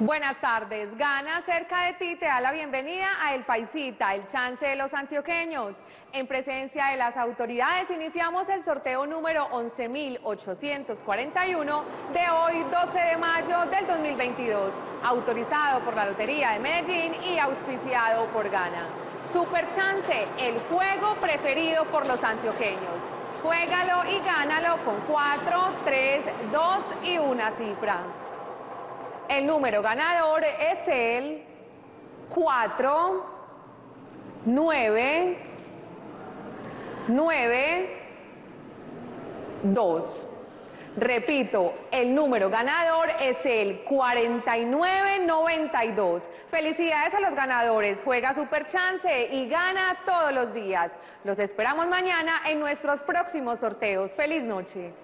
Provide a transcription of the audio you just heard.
Buenas tardes. Gana cerca de ti te da la bienvenida a El Paisita, el chance de los antioqueños. En presencia de las autoridades iniciamos el sorteo número 11.841 de hoy 12 de mayo del 2022, autorizado por la Lotería de Medellín y auspiciado por Gana. Super Chance, el juego preferido por los antioqueños. Juégalo y gánalo con 4, 3, 2 y una cifra. El número ganador es el 4, 9, 9, 2. Repito, el número ganador es el 4992. Felicidades a los ganadores. Juega Super Chance y gana todos los días. Los esperamos mañana en nuestros próximos sorteos. Feliz noche.